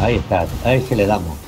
Ahí está, a ese le damos.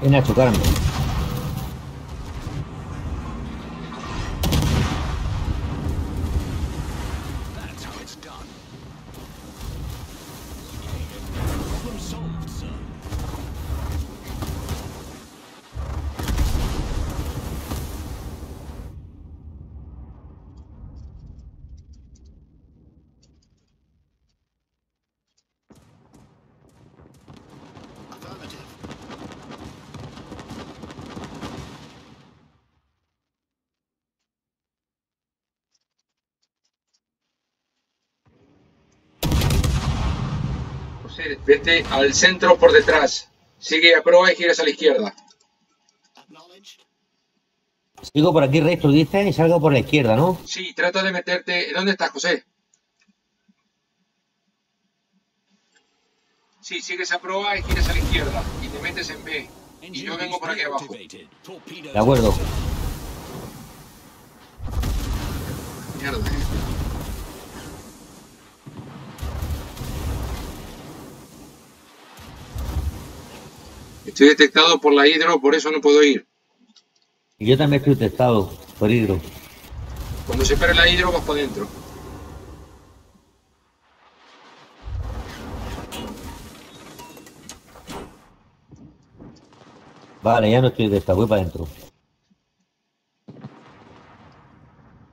Viene a. Vete al centro por detrás. Sigue a proa y giras a la izquierda. Sigo por aquí recto, dice, y salgo por la izquierda, ¿no? Sí, trata de meterte. ¿Dónde estás, José? Sí, sigues a proa y giras a la izquierda. Y te metes en B. Y yo vengo por aquí abajo. De acuerdo. Mierda, Estoy detectado por la hidro, por eso no puedo ir. Y yo también estoy testado por hidro. Cuando se pare la hidro, vas para adentro. Vale, ya no estoy testado, voy para adentro.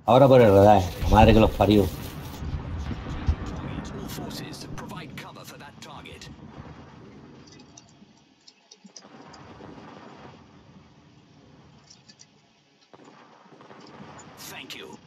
Ahora por el radar, madre que los parió. Thank you.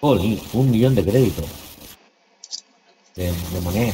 Jolín, un millón de créditos. De, de moneda.